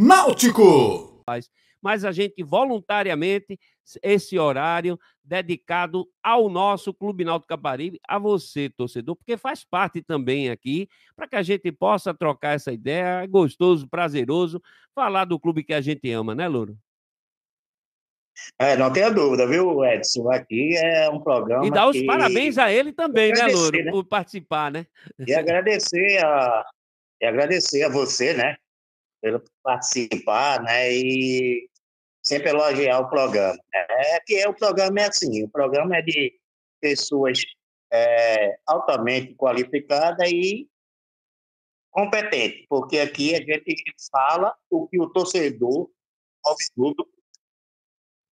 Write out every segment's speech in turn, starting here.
Náutico. Mas a gente voluntariamente esse horário dedicado ao nosso Clube Náutico Caparibe, a você, torcedor, porque faz parte também aqui, para que a gente possa trocar essa ideia, é gostoso, prazeroso, falar do clube que a gente ama, né, Louro? É, não tenha dúvida, viu, Edson? Aqui é um programa. E dar os que... parabéns a ele também, né, Louro, né? por participar, né? E agradecer a, e agradecer a você, né, pelo participar, né, e sempre elogiar o programa. É que é, o programa é assim, o programa é de pessoas é, altamente qualificadas e competentes, porque aqui a gente fala o que o torcedor, tudo,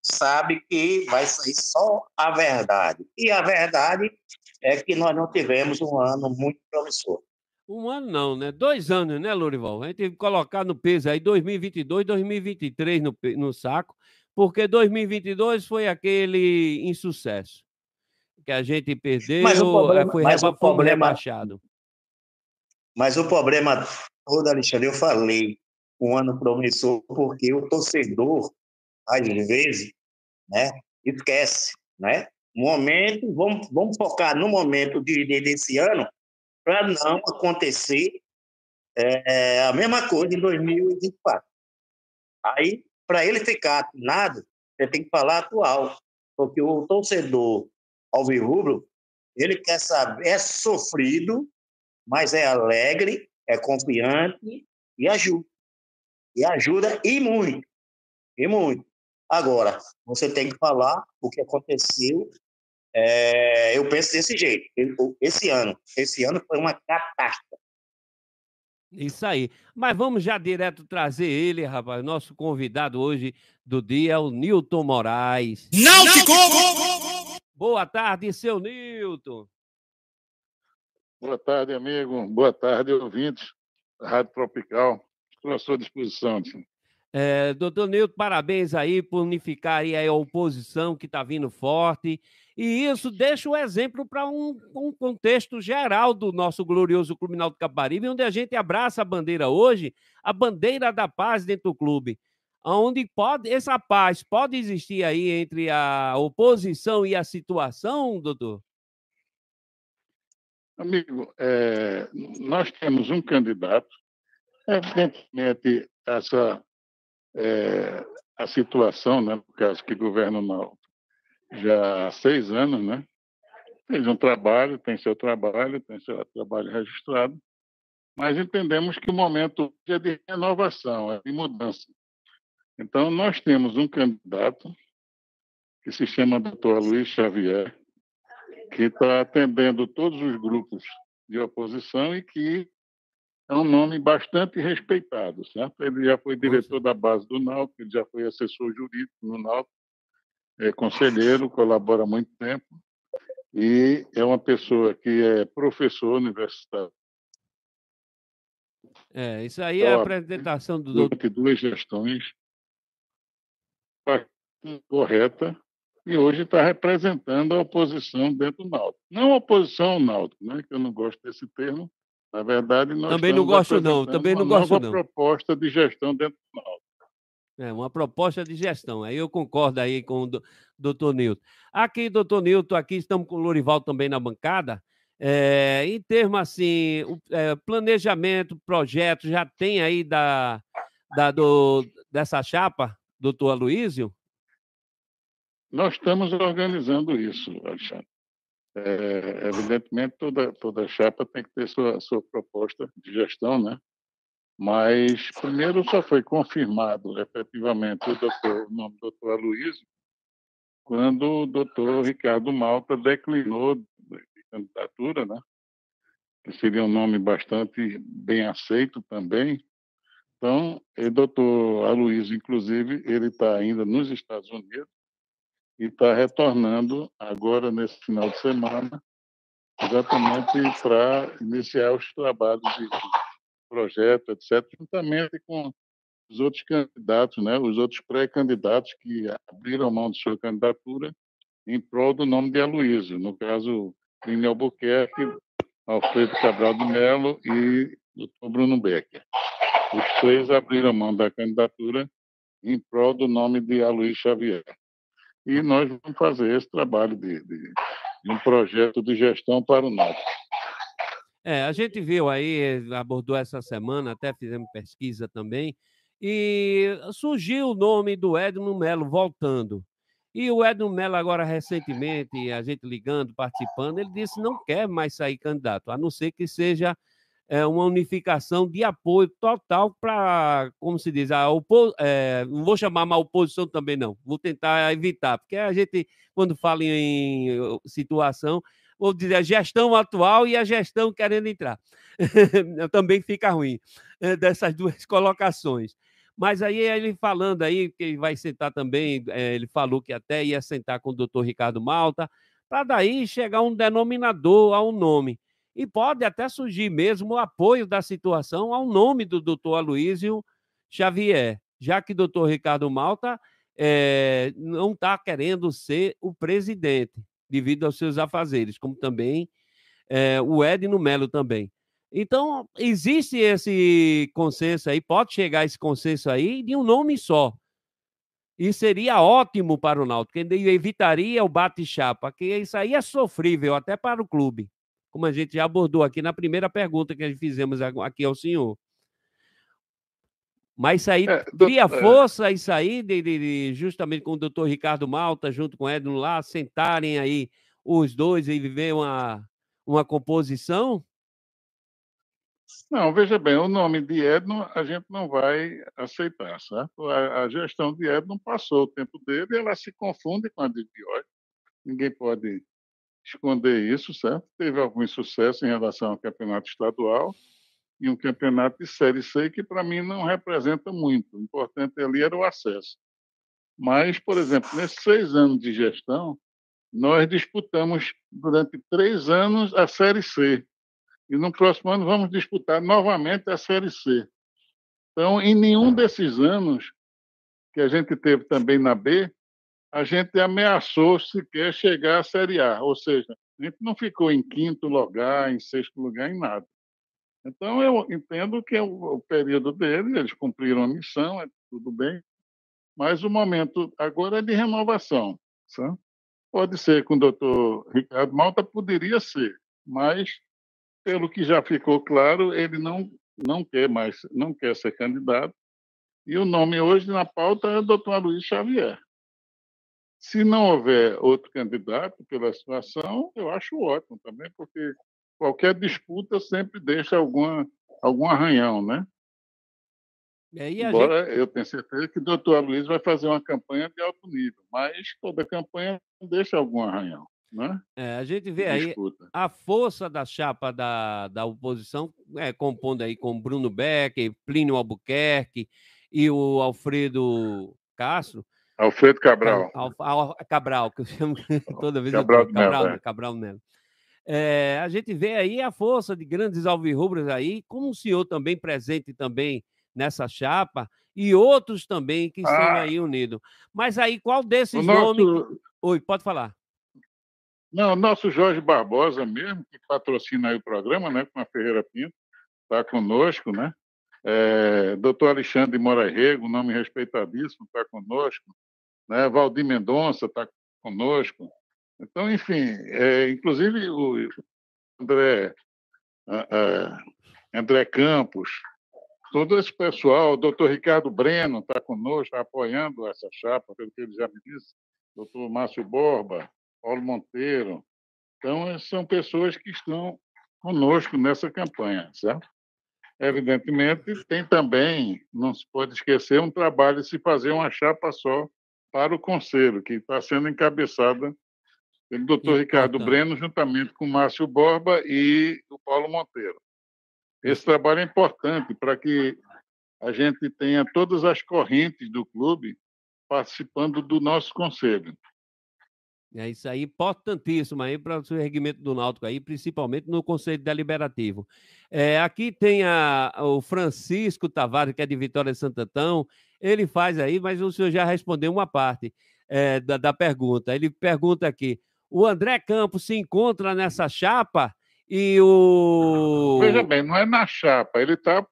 sabe que vai sair só a verdade. E a verdade é que nós não tivemos um ano muito promissor. Um ano não, né? Dois anos, né, Lourival? A gente teve que colocar no peso aí 2022, 2023 no, no saco, porque 2022 foi aquele insucesso que a gente perdeu, mas o problema, foi mas o problema, rebaixado. Mas o problema todo, Alexandre, eu falei, um ano promissor, porque o torcedor, às vezes, né, esquece, né? Momento, vamos, vamos focar no momento de, de desse ano, para não acontecer é, a mesma coisa em 2024. Aí, para ele ficar atinado, você tem que falar atual, porque o torcedor alvirrubro, ele quer saber, é sofrido, mas é alegre, é confiante e ajuda. E ajuda e muito, e muito. Agora, você tem que falar o que aconteceu é, eu penso desse jeito. Esse ano, esse ano foi uma catástrofe. Isso aí. Mas vamos já direto trazer ele, rapaz. Nosso convidado hoje do dia é o Nilton Moraes. Náutico! Boa tarde, seu Nilton. Boa tarde, amigo. Boa tarde, ouvintes da Rádio Tropical. Estou à sua disposição. É, doutor Nilton, parabéns aí por unificar aí a oposição que está vindo forte e isso deixa o exemplo para um, um, contexto geral do nosso glorioso Clube Náutico Caparibe, onde a gente abraça a bandeira hoje, a bandeira da paz dentro do clube. Onde pode, essa paz pode existir aí entre a oposição e a situação, doutor? Amigo, é, nós temos um candidato, evidentemente, essa é, a situação, né, no caso que governa o já há seis anos, né? Fez um trabalho, tem seu trabalho, tem seu trabalho registrado, mas entendemos que o momento é de renovação, é de mudança. Então, nós temos um candidato que se chama Dr. Luiz Xavier, que está atendendo todos os grupos de oposição e que é um nome bastante respeitado, certo? Ele já foi diretor da base do Náutico, ele já foi assessor jurídico no Náutico, é conselheiro, colabora há muito tempo e é uma pessoa que é professor universitário. É, isso aí é a apresentação do doutor. duas gestões correta e hoje está representando a oposição dentro do Náutico. Não a oposição ao Náutico, né, que eu não gosto desse termo. Na verdade, nós também não gosto não, também não gosto não. proposta de gestão dentro do Náutico. É uma proposta de gestão. Aí eu concordo aí com o doutor Nilton. Aqui, doutor Nilton, aqui estamos com o Lorival também na bancada. É, em termos assim, é, planejamento, projeto, já tem aí da, da do, dessa chapa, doutor Aloísio? Nós estamos organizando isso, Alexandre. É, evidentemente, toda, toda chapa tem que ter sua, sua proposta de gestão, né? Mas, primeiro, só foi confirmado efetivamente o, doutor, o nome do doutor Aloysio quando o doutor Ricardo Malta declinou de candidatura, né? que seria um nome bastante bem aceito também. Então, o doutor Aloysio, inclusive, ele está ainda nos Estados Unidos e está retornando agora, nesse final de semana, exatamente para iniciar os trabalhos de projeto, etc., juntamente com os outros candidatos, né, os outros pré-candidatos que abriram mão de sua candidatura em prol do nome de Aloysio, no caso, Plínio Albuquerque, Alfredo Cabral de Mello e Dr. Bruno Becker. os três abriram mão da candidatura em prol do nome de Aloysio Xavier. E nós vamos fazer esse trabalho de, de, de um projeto de gestão para o Náutico. É, a gente viu aí, abordou essa semana, até fizemos pesquisa também, e surgiu o nome do Edno Melo voltando. E o Edno Mello, agora recentemente, a gente ligando, participando, ele disse não quer mais sair candidato, a não ser que seja é, uma unificação de apoio total para, como se diz, a opo é, não vou chamar uma oposição também, não, vou tentar evitar, porque a gente, quando fala em situação, vou dizer a gestão atual e a gestão querendo entrar. também fica ruim é, dessas duas colocações. Mas aí ele falando aí, que vai sentar também, é, ele falou que até ia sentar com o doutor Ricardo Malta, para daí chegar um denominador ao nome. E pode até surgir mesmo o apoio da situação ao nome do doutor Aloysio Xavier, já que o doutor Ricardo Malta é, não está querendo ser o presidente, devido aos seus afazeres, como também é, o Edno Melo também. Então, existe esse consenso aí, pode chegar esse consenso aí de um nome só. E seria ótimo para o Náutico, evitaria o bate-chapa, que isso aí é sofrível até para o clube, como a gente já abordou aqui na primeira pergunta que fizemos aqui ao senhor. Mas isso aí é, cria é. força, isso aí, de, de, de, justamente com o doutor Ricardo Malta, junto com o Edno lá, sentarem aí os dois e viver uma, uma composição? Não, veja bem, o nome de Edno a gente não vai aceitar, certo? A, a gestão de Edno passou o tempo dele ela se confunde com a de Diógenes. Ninguém pode esconder isso, certo? Teve algum sucesso em relação ao campeonato estadual e um campeonato de Série C que, para mim, não representa muito. O importante ali era o acesso. Mas, por exemplo, nesses seis anos de gestão, nós disputamos durante três anos a Série C e no próximo ano vamos disputar novamente a Série C. Então, em nenhum desses anos que a gente teve também na B, a gente ameaçou sequer chegar à Série A, ou seja, a gente não ficou em quinto lugar, em sexto lugar, em nada. Então, eu entendo que é o, período deles, eles cumpriram a missão, é tudo bem, mas o momento agora é de renovação. Sabe? Pode ser com o doutor Ricardo Malta, poderia ser, mas pelo que já ficou claro, ele não, não quer mais, não quer ser candidato. E o nome hoje na pauta é o doutor Luiz Xavier. Se não houver outro candidato pela situação, eu acho ótimo também, porque qualquer disputa sempre deixa alguma, algum arranhão, né? Embora gente... eu tenha certeza que o doutor Luiz vai fazer uma campanha de alto nível, mas toda campanha deixa algum arranhão. Né? É, a gente vê aí a força da chapa da, da oposição, é, compondo aí com Bruno Beck, Plínio Albuquerque e o Alfredo Castro. Alfredo Cabral. Al, Al, Cabral, que eu chamo toda vez. Cabral, eu, Cabral, Melo, é. Cabral Melo. É, a gente vê aí a força de grandes alvirrubras aí, como o senhor também presente também nessa chapa, e outros também que ah. estão aí unidos. Mas aí, qual desses nomes... Nosso... Oi, pode falar. Não, nosso Jorge Barbosa mesmo, que patrocina o programa, né, com a Ferreira Pinto, está conosco, né? É, doutor Alexandre de Moura Rego, nome respeitadíssimo, está conosco. Né? Valdir Mendonça está conosco. Então, enfim, é, inclusive o André, André Campos, todo esse pessoal, o doutor Ricardo Breno está conosco, está apoiando essa chapa, pelo que ele já me disse, doutor Márcio Borba, Paulo Monteiro. Então, são pessoas que estão conosco nessa campanha, certo? Evidentemente, tem também, não se pode esquecer, um trabalho de se fazer uma chapa só para o Conselho, que está sendo encabeçada pelo doutor Ricardo Breno, juntamente com o Márcio Borba e o Paulo Monteiro. Esse trabalho é importante para que a gente tenha todas as correntes do clube participando do nosso conselho. É isso aí, importantíssimo aí para o regimento do Náutico aí, principalmente no Conselho Deliberativo. É, aqui tem a, o Francisco Tavares, que é de Vitória de Santo Antão, ele faz aí, mas o senhor já respondeu uma parte é, da, da pergunta. Ele pergunta aqui: o André Campos se encontra nessa chapa e o. Veja bem, não é na chapa, ele está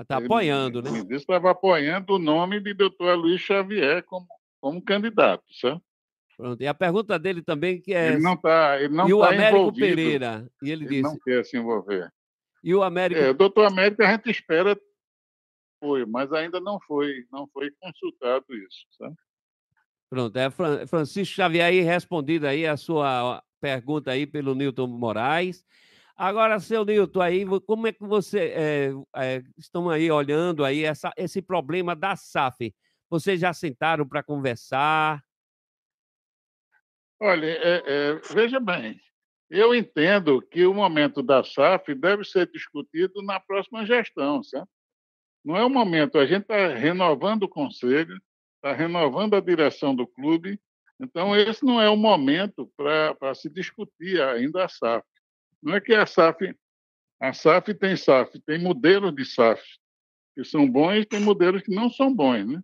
Está apoiando, né? O ministro estava apoiando o nome de doutor Luiz Xavier como, como candidato, certo? Pronto. E a pergunta dele também que é. Ele não está. Ele não e o tá Américo envolvido. Pereira. E ele, Ele disse. não quer se envolver. E o Américo. É, o doutor Américo a gente espera foi, mas ainda não foi, não foi consultado isso, sabe? Pronto, é Fran- Francisco Xavier aí respondido aí a sua pergunta aí pelo Newton Moraes. Agora, seu Newton, aí, como é que você é, é, estão aí olhando aí essa, esse problema da SAF? Vocês já sentaram para conversar? Olha, é, é, veja bem, eu entendo que o momento da SAF deve ser discutido na próxima gestão, certo? Não é o momento, a gente está renovando o conselho, está renovando a direção do clube, então esse não é o momento para se discutir ainda a SAF. Não é que a SAF, a SAF tem SAF, tem modelos de SAF que são bons e tem modelos que não são bons, né?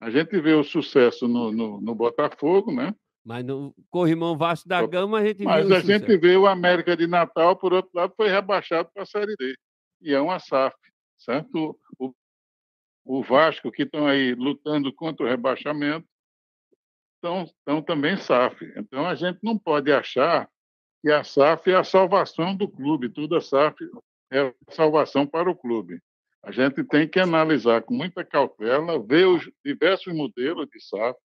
A gente vê o sucesso no, no, no Botafogo, né? Mas no Corrimão Vasco da Gama a gente Mas viu a gente sucesso. vê o América de Natal, por outro lado, foi rebaixado para a Série D. E é uma SAF, certo? O, o Vasco, que estão aí lutando contra o rebaixamento, estão, estão também SAF. Então, a gente não pode achar que a SAF é a salvação do clube, tudo a SAF é a salvação para o clube. A gente tem que analisar com muita cautela, ver os diversos modelos de SAF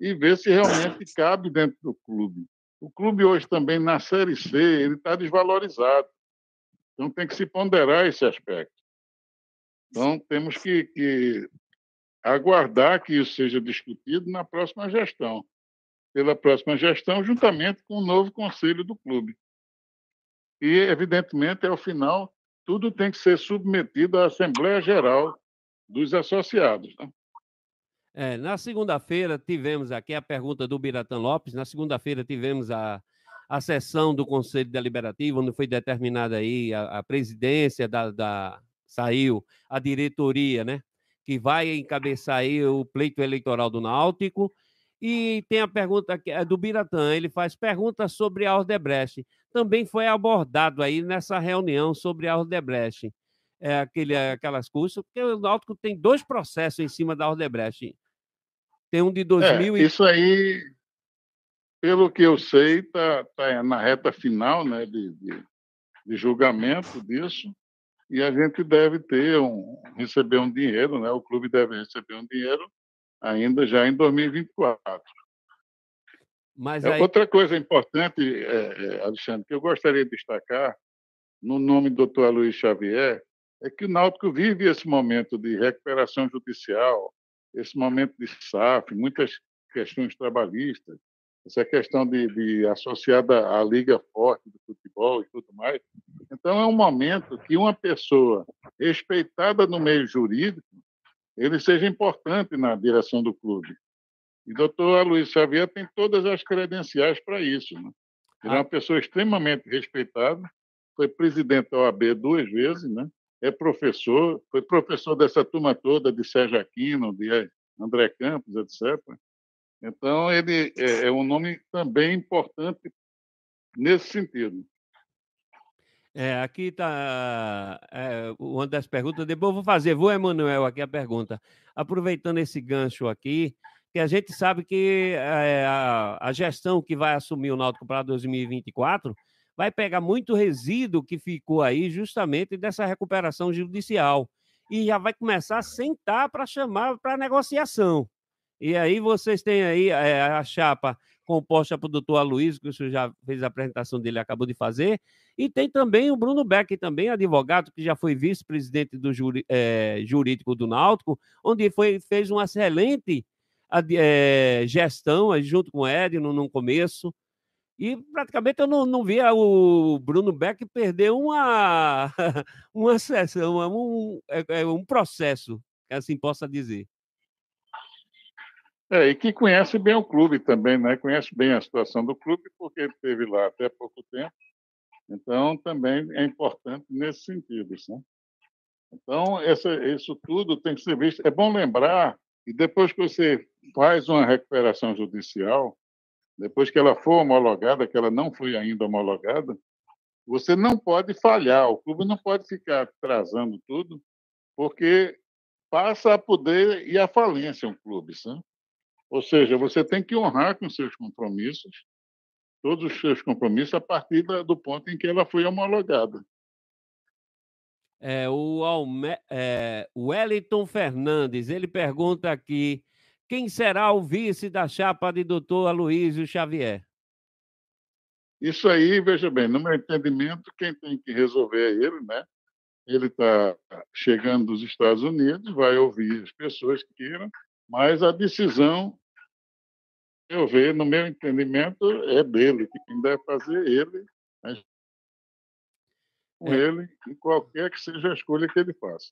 e ver se realmente cabe dentro do clube. O clube hoje também na Série C ele está desvalorizado, então tem que se ponderar esse aspecto. Então temos que, que aguardar que isso seja discutido na próxima gestão, pela próxima gestão, juntamente com o novo conselho do clube. E evidentemente ao final tudo tem que ser submetido à Assembleia Geral dos associados. Né? É, na segunda-feira tivemos aqui a pergunta do Biratã Lopes. Na segunda-feira tivemos a, a sessão do Conselho Deliberativo, onde foi determinada aí a, a presidência da, da- saiu a diretoria, né? Que vai encabeçar aí o pleito eleitoral do Náutico. E tem a pergunta que é do Biratã, ele faz perguntas sobre a Ordebrecht. Também foi abordado aí nessa reunião sobre a Ordebrecht. É aquele, aquelas custas, porque o Náutico tem dois processos em cima da Ordebrecht. Tem um de 2000 É, e isso aí, pelo que eu sei, está tá na reta final né, de, de, de julgamento disso, e a gente deve ter um, receber um dinheiro, né? o clube deve receber um dinheiro ainda já em 2024. Mas É, aí, Outra coisa importante, é, é, Alexandre, que eu gostaria de destacar, no nome do doutor Luiz Xavier, é que o Náutico vive esse momento de recuperação judicial, esse momento de SAF, muitas questões trabalhistas, essa questão de, de associada à liga forte do futebol e tudo mais. Então, é um momento que uma pessoa respeitada no meio jurídico, ele seja importante na direção do clube. E o doutor Luiz Xavier tem todas as credenciais para isso. Né? Ele é uma pessoa extremamente respeitada, foi presidente da OAB duas vezes, né? é professor, foi professor dessa turma toda de Sérgio Aquino, de André Campos, etc. Então, ele é é um nome também importante nesse sentido. É, aqui está uma das perguntas. Depois eu vou fazer, vou, Emanuel, aqui a pergunta. Aproveitando esse gancho aqui, que a gente sabe que é, a, a gestão que vai assumir o Náutico para 2024 vai pegar muito resíduo que ficou aí justamente dessa recuperação judicial. E já vai começar a sentar para chamar para negociação. E aí vocês têm aí é, a chapa composta por doutor Aloysio, que o senhor já fez a apresentação dele, acabou de fazer, e tem também o Bruno Beck, também advogado, que já foi vice-presidente do juri, é, jurídico do Náutico, onde foi, fez uma excelente é, gestão junto com o Edno no começo. E praticamente eu não, não via o Bruno Beck perder uma, uma sessão, um, é, um processo, assim possa dizer. É, e que conhece bem o clube também, né? Conhece bem a situação do clube, porque ele esteve lá até pouco tempo. Então, também é importante nesse sentido, né? Então, essa, isso tudo tem que ser visto. É bom lembrar que depois que você faz uma recuperação judicial, depois que ela for homologada, que ela não foi ainda homologada, você não pode falhar. O clube não pode ficar atrasando tudo, porque passa a poder ir à falência um clube. Sabe? Ou seja, você tem que honrar com seus compromissos, todos os seus compromissos, a partir do ponto em que ela foi homologada. É, o Alme é, Wellington Fernandes, ele pergunta aqui, quem será o vice da chapa de doutor Aloysio Xavier? Isso aí, veja bem, no meu entendimento, quem tem que resolver é ele, né? Ele está chegando dos Estados Unidos, vai ouvir as pessoas que queiram, mas a decisão, eu vejo, no meu entendimento, é dele, que quem deve fazer ele, com é. ele, em qualquer que seja a escolha que ele faça.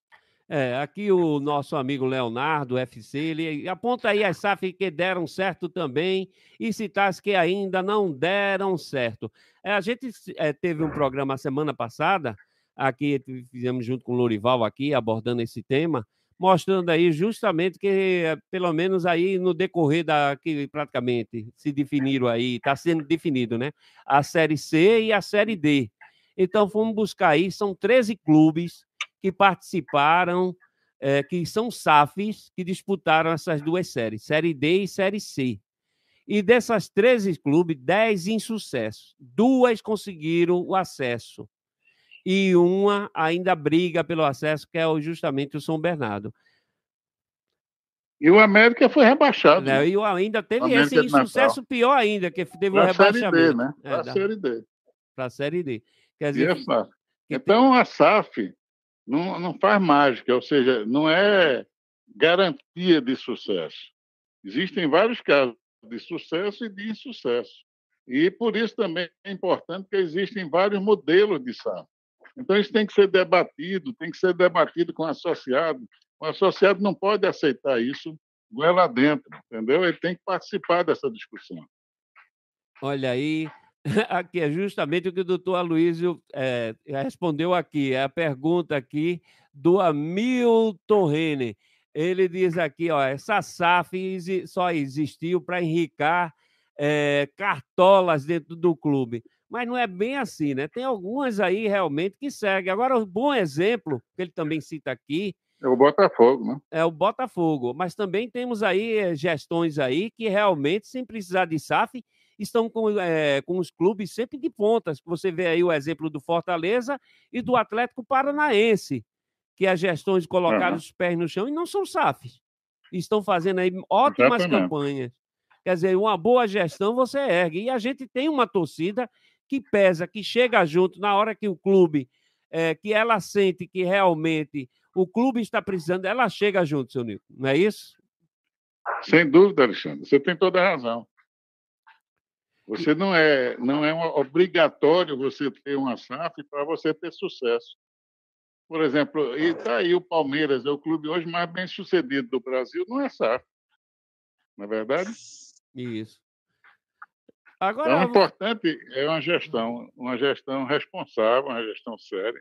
É, aqui o nosso amigo Leonardo, FC, ele aponta aí as SAF que deram certo também e citas que ainda não deram certo. É, a gente é, teve um programa semana passada, aqui fizemos junto com o Lorival aqui, abordando esse tema, mostrando aí justamente que, pelo menos aí no decorrer da que praticamente se definiram aí, está sendo definido, né? A Série C e a Série D. Então, fomos buscar aí, são 13 clubes que participaram, é, que são SAFs, que disputaram essas duas séries, Série D e Série C. E dessas 13 clubes, 10 insucesso. Duas conseguiram o acesso. E uma ainda briga pelo acesso, que é justamente o São Bernardo. E o América foi rebaixado. Né? E ainda teve esse insucesso pior ainda, que teve pra o rebaixamento. Série D, né? Para é, a Série D. Para a Série D. Quer dizer, então, a SAF não, não faz mágica, ou seja, não é garantia de sucesso. Existem vários casos de sucesso e de insucesso. E por isso também é importante que existem vários modelos de SAF. Então, isso tem que ser debatido, tem que ser debatido com o associado. O associado não pode aceitar isso lá dentro, entendeu? Ele tem que participar dessa discussão. Olha aí, aqui é justamente o que o doutor Aloysio é, respondeu aqui, é a pergunta aqui do Hamilton Rene. Ele diz aqui, ó, essa SAF só existiu para enricar é, cartolas dentro do clube. Mas não é bem assim, né? Tem algumas aí realmente que seguem. Agora, um bom exemplo, que ele também cita aqui, é o Botafogo, né? É o Botafogo. Mas também temos aí eh, gestões aí que realmente, sem precisar de SAF, estão com, é, com os clubes sempre de pontas. Você vê aí o exemplo do Fortaleza e do Atlético Paranaense, que as gestões colocaram uhum. os pés no chão e não são SAFs. Estão fazendo aí ótimas Exatamente. campanhas. Quer dizer, uma boa gestão você ergue. E a gente tem uma torcida que pesa, que chega junto na hora que o clube, é, que ela sente que realmente o clube está precisando, ela chega junto, seu Nico. Não é isso? Sem dúvida, Alexandre. Você tem toda a razão. Você não é, não é obrigatório você ter uma SAF para você ter sucesso. Por exemplo, e está aí o Palmeiras, é o clube hoje mais bem sucedido do Brasil, não é SAF. Não é verdade? Isso. Agora, então, o importante é uma gestão, uma gestão responsável, uma gestão séria,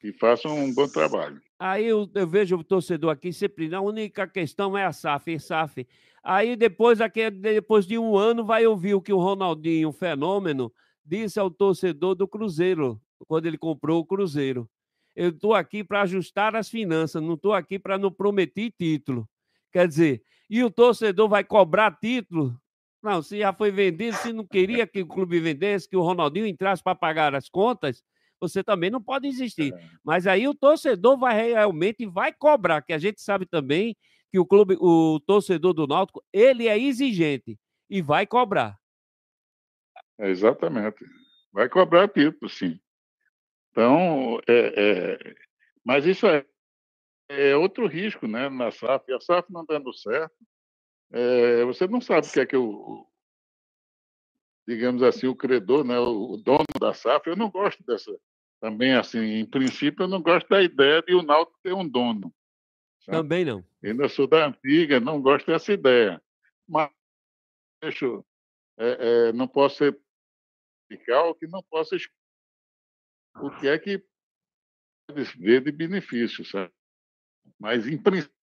que faça um bom trabalho. Aí eu, eu vejo o torcedor aqui sempre, a única questão é a SAF, SAF. Aí depois, aqui, depois de um ano, vai ouvir o que o Ronaldinho, um fenômeno, disse ao torcedor do Cruzeiro, quando ele comprou o Cruzeiro. Eu estou aqui para ajustar as finanças, não estou aqui para não prometer título. Quer dizer, e o torcedor vai cobrar título? Não, se já foi vendido, se não queria que o clube vendesse, que o Ronaldinho entrasse para pagar as contas, você também não pode existir. É. Mas aí o torcedor vai realmente vai cobrar, que a gente sabe também que o clube, o torcedor do Náutico, ele é exigente e vai cobrar. É, exatamente. Vai cobrar título, sim. Então, é, é, mas isso é, é, outro risco né, na SAF. A SAF não dando certo, é, você não sabe o que é que o, digamos assim, o credor, né, o dono da SAF, eu não gosto dessa, também assim, em princípio, eu não gosto da ideia de o Náutico ter um dono. Também não. Ainda sou da antiga, não gosto dessa ideia. Mas deixo, é, é, não posso ser o que não posso o que é que ver de benefício, sabe? Mas em princípio,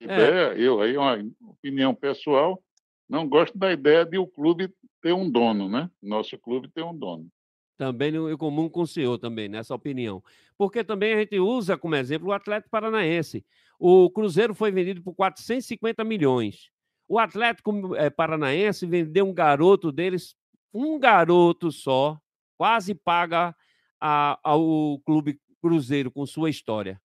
é. eu aí uma opinião pessoal, não gosto da ideia de o clube ter um dono, né? Nosso clube ter um dono. Também eu comum com o senhor também, nessa opinião. Porque também a gente usa como exemplo o Atlético Paranaense. O Cruzeiro foi vendido por 450 milhões. O Atlético eh, Paranaense vendeu um garoto deles, um garoto só, quase paga a, ao Clube Cruzeiro com sua história,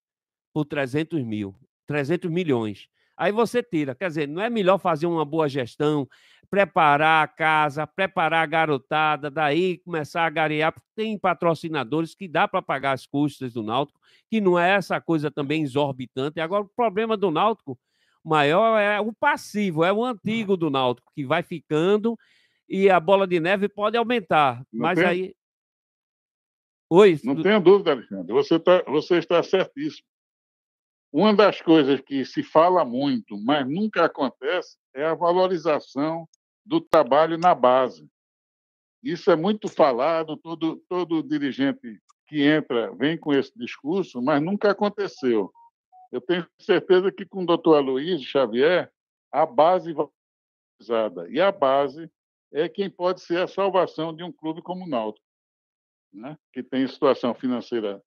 por 300 mil, 300 milhões. Aí você tira. Quer dizer, não é melhor fazer uma boa gestão, preparar a casa, preparar a garotada, daí começar a garear, porque tem patrocinadores que dá para pagar as custas do Náutico, que não é essa coisa também exorbitante. Agora, o problema do Náutico maior é o passivo, é o antigo do Náutico, que vai ficando e a bola de neve pode aumentar. Não mas tem... aí. Oi. Não tenha dúvida, Alexandre. Você, tá, você está certíssimo. Uma das coisas que se fala muito, mas nunca acontece, é a valorização do trabalho na base. Isso é muito falado, todo, todo dirigente que entra vem com esse discurso, mas nunca aconteceu. Eu tenho certeza que com o doutor Aloysio Xavier, a base valorizada. E a base é quem pode ser a salvação de um clube como o Náutico, né? que tem situação financeira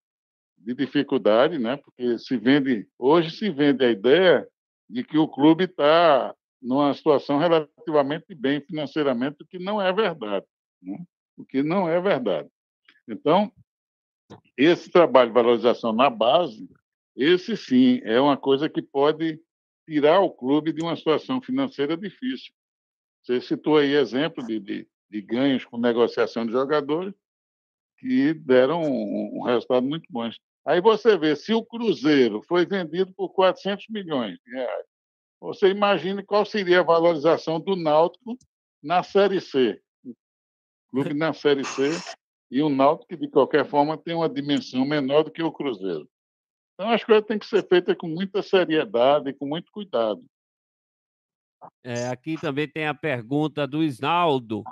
de dificuldade, né? porque se vende hoje se vende a ideia de que o clube está numa situação relativamente bem financeiramente, o que não é verdade. Né? O que não é verdade. Então, esse trabalho de valorização na base, esse sim é uma coisa que pode tirar o clube de uma situação financeira difícil. Você citou aí exemplo de, de, de ganhos com negociação de jogadores que deram um, um resultado muito bom. Aí você vê, se o Cruzeiro foi vendido por 400 milhões de reais, você imagine qual seria a valorização do Náutico na Série C. O clube na Série C e o Náutico, que de qualquer forma tem uma dimensão menor do que o Cruzeiro. Então, as coisas têm que ser feitas com muita seriedade e com muito cuidado. É, aqui também tem a pergunta do Isnaldo,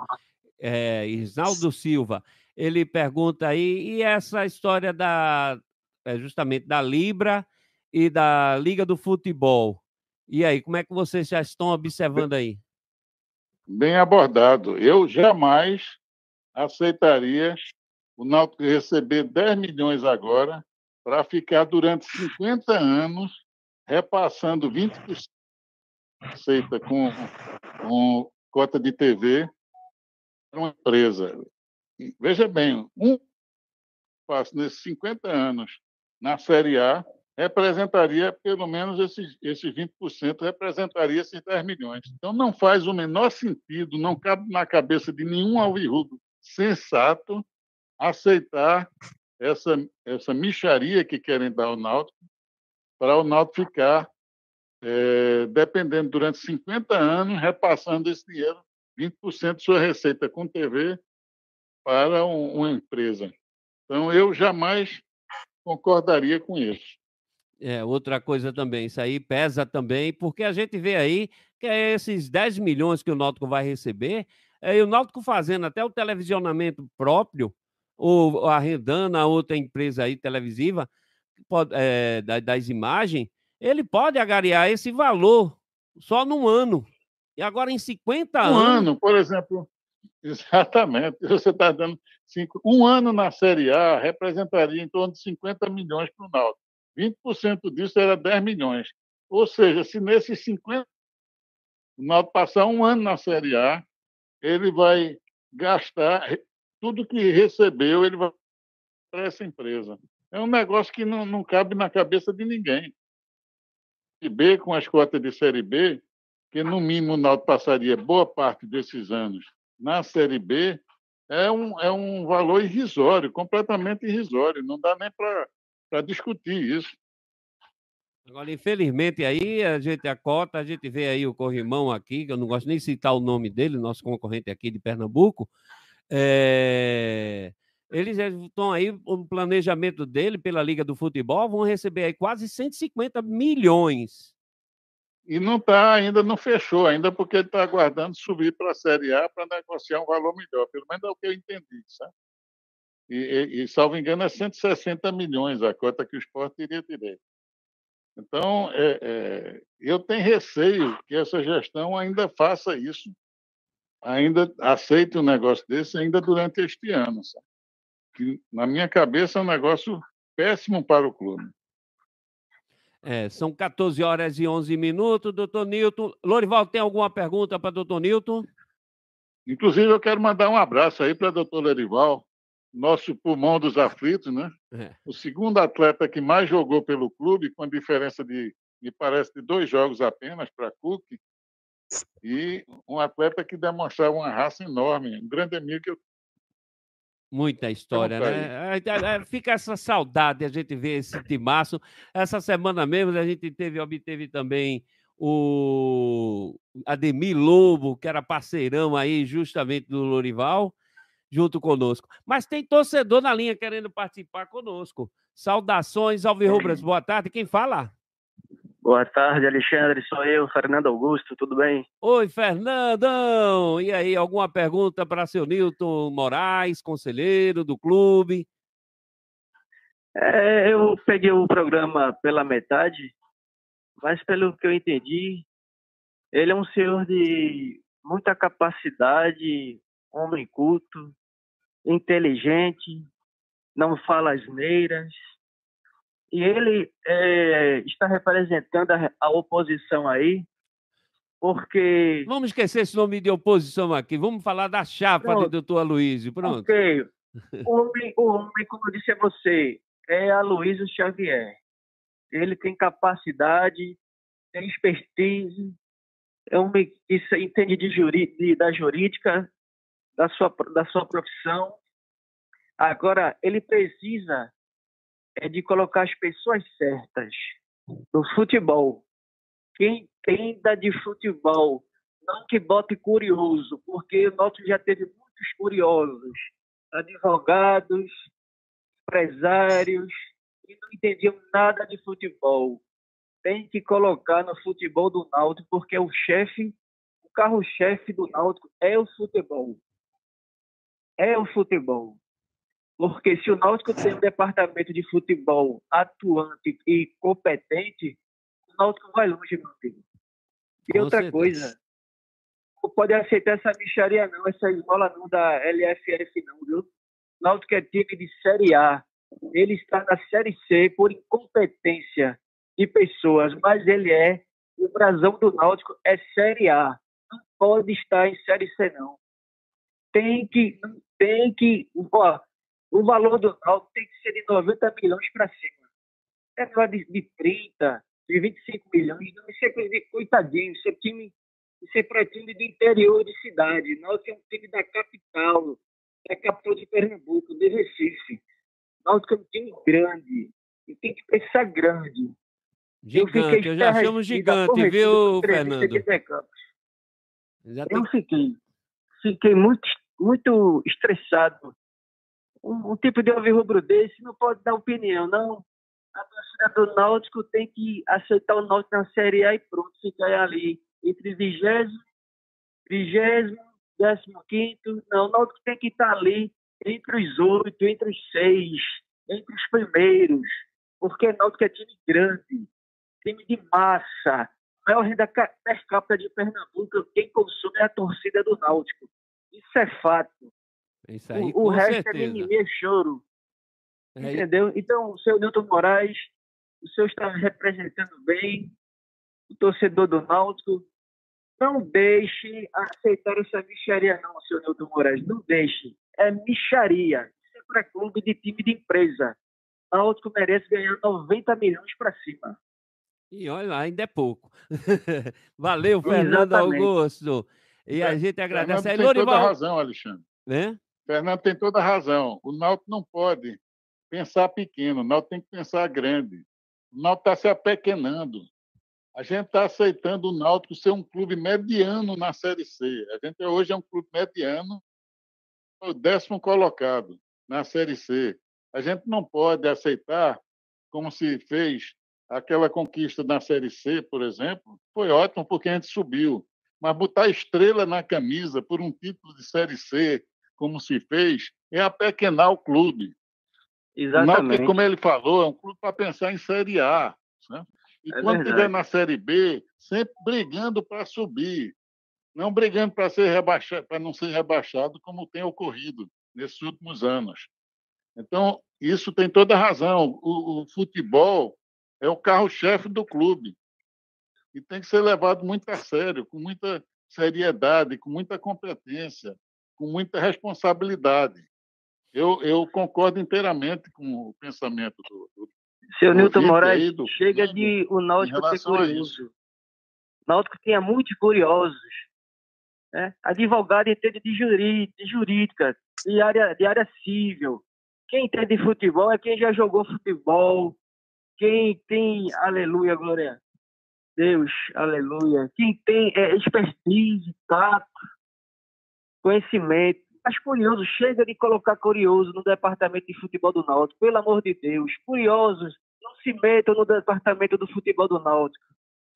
é, Isnaldo Silva. Ele pergunta aí, e essa história da, é, justamente da Libra e da Liga do Futebol? E aí, como é que vocês já estão observando aí? Bem abordado. Eu jamais aceitaria o Náutico receber 10 milhões agora para ficar durante 50 anos repassando 20% aceita com, com cota de TV para uma empresa. Veja bem, um passo nesses 50 anos na Série A representaria pelo menos esses, esses 20%, representaria esses 10 milhões. Então, não faz o menor sentido, não cabe na cabeça de nenhum alvirrudo sensato aceitar essa, essa micharia que querem dar ao Náutico, para o Náutico ficar é, dependendo durante 50 anos, repassando esse dinheiro, 20% de sua receita com TV para um, uma empresa. Então, eu jamais concordaria com isso. É, outra coisa também, isso aí pesa também, porque a gente vê aí que é esses 10 milhões que o Náutico vai receber, é, o Náutico fazendo até o televisionamento próprio, ou arrendando a outra empresa aí televisiva pode, é, das imagens, ele pode agariar esse valor só num ano. E agora em 50 um anos. Um ano, por exemplo. Exatamente. Você está dando cinco... um ano na Série A representaria em torno de 50 milhões para o Náutico. 20% disso era 10 milhões. Ou seja, se nesses 50 o Náutico passar um ano na Série A, ele vai gastar tudo que recebeu, ele vai para essa empresa. É um negócio que não, não cabe na cabeça de ninguém. E B, com as cotas de Série B, que no mínimo o Náutico passaria boa parte desses anos na Série B, é um, é um valor irrisório, completamente irrisório. Não dá nem para discutir isso. Agora, infelizmente, aí a gente a cota, a gente vê aí o Corrimão aqui, que eu não gosto nem de citar o nome dele, nosso concorrente aqui de Pernambuco. É... Eles estão aí, o planejamento dele pela Liga do Futebol, vão receber aí quase 150 milhões. E não está, ainda não fechou, ainda porque ele está aguardando subir para a Série A para negociar um valor melhor. Pelo menos é o que eu entendi, sabe? E, e, e, salvo engano, é 160 milhões a cota que o esporte teria direito. Então, é, é, eu tenho receio que essa gestão ainda faça isso, ainda aceite um negócio desse ainda durante este ano. Sabe? que, na minha cabeça, é um negócio péssimo para o clube. É, são 14 horas e 11 minutos, doutor Nilton. Lorival, tem alguma pergunta para doutor Nilton? Inclusive, eu quero mandar um abraço aí para doutor Lorival, nosso pulmão dos aflitos, né? É. O segundo atleta que mais jogou pelo clube, com diferença de, me parece, de dois jogos apenas para Cook, e um atleta que demonstrava uma raça enorme, um grande amigo que eu Muita história, né? Fica essa saudade a gente ver esse timaço. Essa semana mesmo a gente teve, obteve também o Ademir Lobo, que era parceirão aí justamente do Lorival, junto conosco. Mas tem torcedor na linha querendo participar conosco. Saudações, Alvirrubras, boa tarde. Quem fala? Boa tarde, Alexandre. Sou eu, Fernando Augusto. Tudo bem? Oi, Fernandão. E aí, alguma pergunta para seu Nilton Moraes, conselheiro do clube? É, eu peguei o programa pela metade, mas pelo que eu entendi, ele é um senhor de muita capacidade, homem culto, inteligente, não fala asneiras, e ele é, está representando a, a, oposição aí, porque. Vamos esquecer esse nome de oposição aqui, vamos falar da chapa Pronto. do doutor Aloysio. Pronto. Ok. O homem, o homem, como eu disse a você, é Aloysio Xavier. Ele tem capacidade, tem expertise, é um homem que entende de juri, de, da jurídica, da sua, da sua profissão. Agora, ele precisa é de colocar as pessoas certas no futebol. Quem entenda de futebol, não que bote curioso, porque o nosso já teve muitos curiosos, advogados, empresários, que não entendiam nada de futebol. Tem que colocar no futebol do Náutico, porque o chefe, o carro-chefe do Náutico é o futebol. É o futebol. Porque se o Náutico tem um departamento de futebol atuante e competente, o Náutico vai longe, meu amigo. E Com outra certeza. coisa, não pode aceitar essa micharia não, essa esmola não da LFF não, viu? O Náutico é time de Série A. Ele está na Série C por incompetência de pessoas, mas ele é, o brasão do Náutico é Série A. Não pode estar em Série C, não. Tem que, tem que, ó, o valor do Náutico tem que ser de 90 milhões para cima. É melhor de, de 30, de 25 milhões, não ser coisa de coitadinho, ser time, ser para time do interior de cidade. Náutico é um time da capital, da capital de Pernambuco, de Recife. Náutico é um time grande, e tem que pensar grande. Gigante, eu, eu já chamo gigante, viu, Fernando? Eu fiquei, fiquei muito, muito estressado um, um tipo de rubro desse não pode dar opinião, não. A torcida do Náutico tem que aceitar o Náutico na Série A e pronto, ficar ali entre vigésimo, vigésimo, décimo quinto. Não, o Náutico tem que estar ali entre os oito, entre os seis, entre os primeiros, porque Náutico é time grande, time de massa, maior renda per capita de Pernambuco, quem consome é a torcida do Náutico. Isso é fato. Isso aí, o, o resto é mimimi, é choro. É, entendeu? Então, o seu Newton Moraes, o senhor está representando bem o torcedor do Náutico. Não deixe aceitar essa micharia, não, senhor Newton Moraes. Não deixe. É micharia. Isso é para clube de time de empresa. O Náutico merece ganhar 90 milhões para cima. E olha lá, ainda é pouco. Valeu, Fernando Exatamente. Augusto. E a gente agradece. Fernando tem toda a razão, Alexandre. Né? Fernando tem toda a razão. O Náutico não pode pensar pequeno, o Náutico tem que pensar grande. O Náutico está se apequenando. A gente está aceitando o Náutico ser um clube mediano na Série C. A gente hoje é um clube mediano, o décimo colocado na Série C. A gente não pode aceitar, como se fez aquela conquista na Série C, por exemplo, foi ótimo porque a gente subiu. Mas botar estrela na camisa por um título de Série C, como se fez, é apequenar o clube. Exatamente. como ele falou, é um clube para pensar em Série A. Né? E é quando estiver na Série B, sempre brigando para subir. Não brigando para ser rebaixado, para não ser rebaixado, como tem ocorrido nesses últimos anos. Então, isso tem toda a razão. O, o futebol é o carro-chefe do clube e tem que ser levado muito a sério, com muita seriedade, com muita competência, com muita responsabilidade. Eu, eu concordo inteiramente com o pensamento do. do Seu Nilton Moraes, do, chega né, de o Náutico ter curioso. O Náutico tinha muitos curiosos. Né? Advogado entende de, jurídica, de jurídica, de área, de área civil. Quem entende de futebol é quem já jogou futebol. Quem tem, aleluia, glória Deus, aleluia. Quem tem é, expertise, tato, conhecimento. Mas curioso, chega de colocar curioso no departamento de futebol do Náutico, pelo amor de Deus. Curiosos, não se metam no departamento do futebol do Náutico.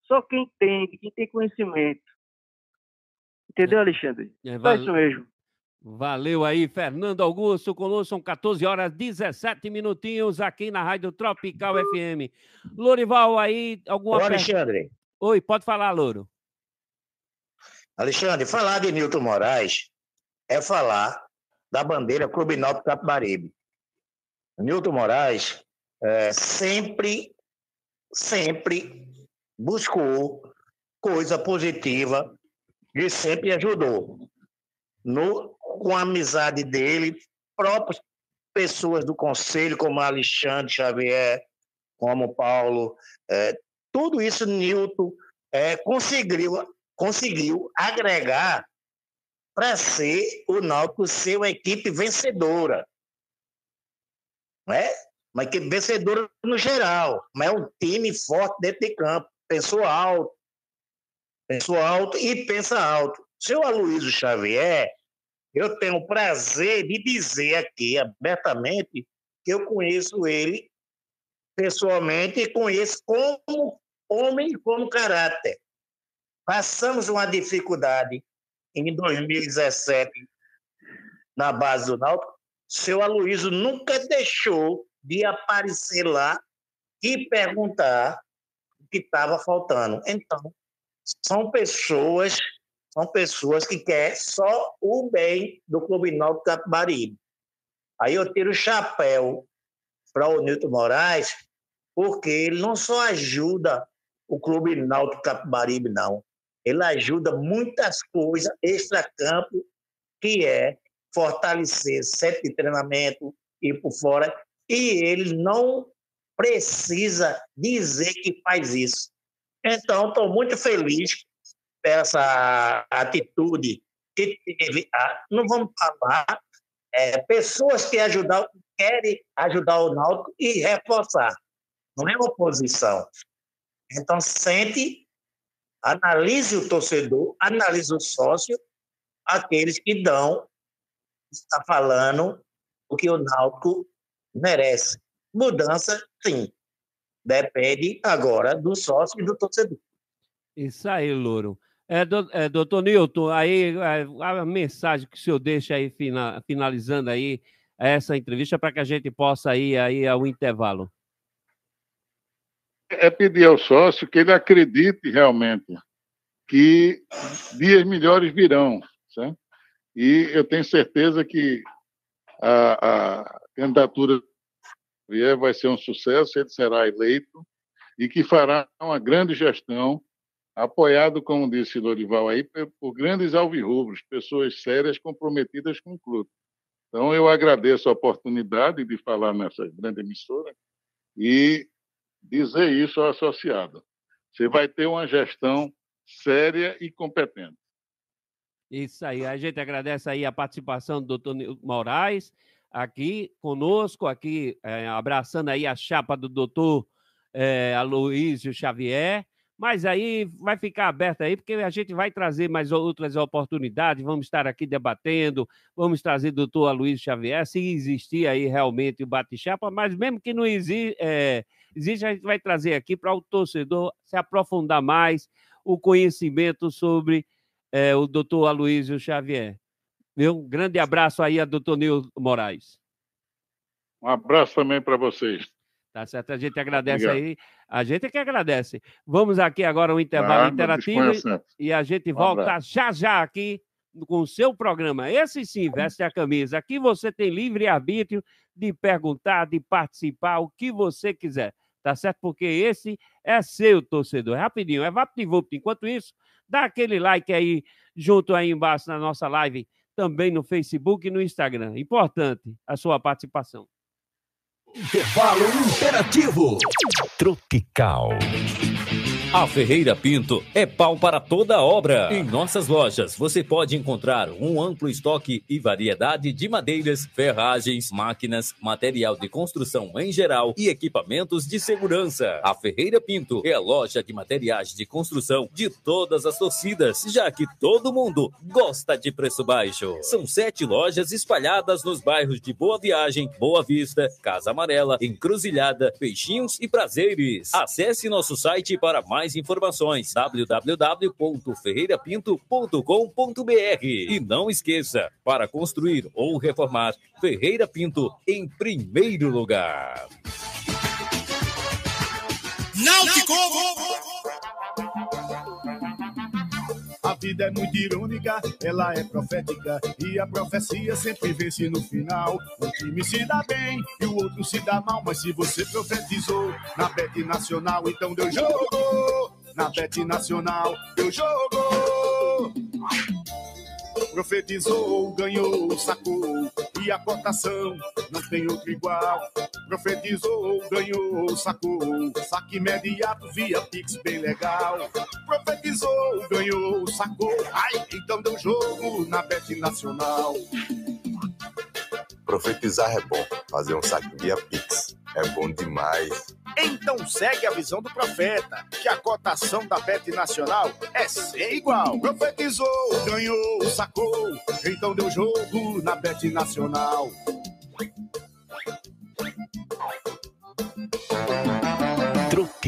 Só quem entende, quem tem conhecimento. Entendeu, Alexandre? É, é isso mesmo. Valeu aí, Fernando Augusto, conosco, são 14 horas 17 minutinhos aqui na Rádio Tropical FM. Lorival, aí, alguma Ô, Alexandre. Oi, pode falar, Louro. Alexandre, falar de Nilton Moraes é falar da bandeira Clube Náutico Capibaribe. Nilton Moraes é, sempre, sempre buscou coisa positiva e sempre ajudou. No, com a amizade dele, próprias pessoas do conselho, como Alexandre Xavier, como Paulo, é, tudo isso Newton é, conseguiu, conseguiu agregar para ser o Náutico ser uma equipe vencedora. Né? Uma equipe vencedora no geral, mas é um time forte dentro de campo, pensou alto, pensou alto e pensa alto. Seu Aloysio Xavier eu tenho o prazer de dizer aqui abertamente que eu conheço ele pessoalmente e conheço como homem e como caráter. Passamos uma dificuldade em 2017 na base do Náutico. Seu Aloysio nunca deixou de aparecer lá e perguntar o que estava faltando. Então, são pessoas são pessoas que querem só o bem do Clube Náutico Capibaribe. Aí eu tiro o chapéu para o Nilton Moraes, porque ele não só ajuda o Clube Náutico Capibaribe, não. Ele ajuda muitas coisas extra-campo, que é fortalecer sete de treinamento, ir por fora, e ele não precisa dizer que faz isso. Então, estou muito feliz essa atitude que teve, não vamos falar, é, pessoas que ajudar, querem ajudar o Náutico e reforçar, não é oposição. Então, sente, analise o torcedor, analise o sócio, aqueles que dão, está falando o que o Náutico merece. Mudança, sim. Depende agora do sócio e do torcedor. Isso aí, Louro. É, é, doutor Nilton, aí a, a, mensagem que o senhor deixa aí, fina, finalizando aí essa entrevista, para que a gente possa ir aí ao intervalo. É pedir ao sócio que ele acredite realmente que dias melhores virão, certo? E eu tenho certeza que a, a candidatura vai ser um sucesso, ele será eleito e que fará uma grande gestão apoiado, como disse Lorival aí, por grandes alvirrubros, pessoas sérias comprometidas com o clube. Então, eu agradeço a oportunidade de falar nessa grande emissora e dizer isso ao associado. Você vai ter uma gestão séria e competente. Isso aí. A gente agradece aí a participação do doutor Moraes aqui conosco, aqui é, abraçando aí a chapa do doutor é, Aloysio Xavier mas aí vai ficar aberto aí, porque a gente vai trazer mais outras oportunidades, vamos estar aqui debatendo, vamos trazer o doutor Aloysio Xavier, se existir aí realmente o bate-chapa, mas mesmo que não exi é, existe, a gente vai trazer aqui para o torcedor se aprofundar mais o conhecimento sobre é, o doutor Aloysio Xavier. Meu, um grande abraço aí a doutor Nil Moraes. Um abraço também para vocês. Tá certo? A gente agradece Obrigado. aí. A gente é que agradece. Vamos aqui agora um intervalo ah, interativo e a gente volta já já aqui com o seu programa. Esse sim, veste a camisa. Aqui você tem livre arbítrio de perguntar, de participar, o que você quiser. Tá certo? Porque esse é seu torcedor. Rapidinho, é VaptVupt. Enquanto isso, dá aquele like aí junto aí embaixo na nossa live, também no Facebook e no Instagram. Importante a sua participação. Intervalo Interativo. Tropical. A Ferreira Pinto é pau para toda obra. Em nossas lojas você pode encontrar um amplo estoque e variedade de madeiras, ferragens, máquinas, material de construção em geral e equipamentos de segurança. A Ferreira Pinto é a loja de materiais de construção de todas as torcidas, já que todo mundo gosta de preço baixo. São sete lojas espalhadas nos bairros de Boa Viagem, Boa Vista, Casa Amarela, Encruzilhada, Peixinhos e Prazeres. Acesse nosso site para mais mais informações www.ferreirapinto.com.br. E não esqueça, para construir ou reformar, Ferreira Pinto em primeiro lugar. Náutico! A vida é muito irônica, ela é profética e a profecia sempre vence no final. Um time se dá bem e o outro se dá mal, mas se você profetizou na Bet Nacional, então deu jogo. Na Bet Nacional, deu jogo. Profetizou, ganhou, sacou e a cotação não tem outro igual. Profetizou, ganhou, sacou, saque imediato via Pix bem legal. Profetizou, ganhou, sacou, ai, então deu jogo na Bet Nacional. Profetizar é bom, fazer um saque via Pix é bom demais. Então segue a visão do profeta, que a cotação da Bet Nacional é sem igual. Profetizou, ganhou, sacou, então deu jogo na Bet Nacional.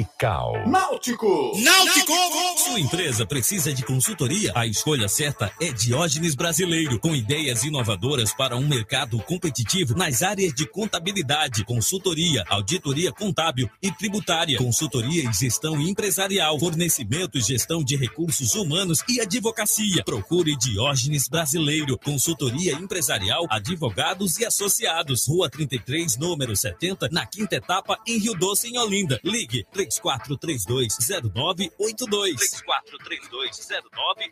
Tropical. Náutico! Náutico! Sua empresa precisa de consultoria? A escolha certa é Diógenes Brasileiro, com ideias inovadoras para um mercado competitivo nas áreas de contabilidade, consultoria, auditoria contábil e tributária, consultoria e gestão empresarial, fornecimento e gestão de recursos humanos e advocacia. Procure Diógenes Brasileiro, consultoria empresarial, advogados e associados. Rua 33, número 70, na quinta etapa, em Rio Doce, em Olinda. Ligue 34320982.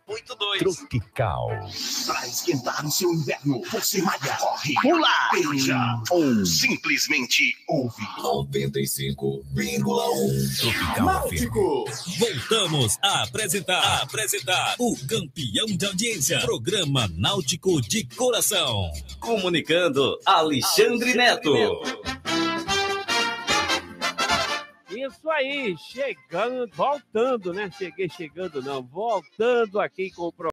34320982. Tropical. Pra esquentar o seu inverno, você malha, corre, pula, beija ou simplesmente ouve. 95,1. Tropical Náutico! Voltamos a apresentar, a apresentar o campeão de audiência, programa Náutico de Coração. Comunicando Alexandre Neto. Isso aí, chegando, voltando, né? Cheguei chegando, não, voltando aqui com o programa.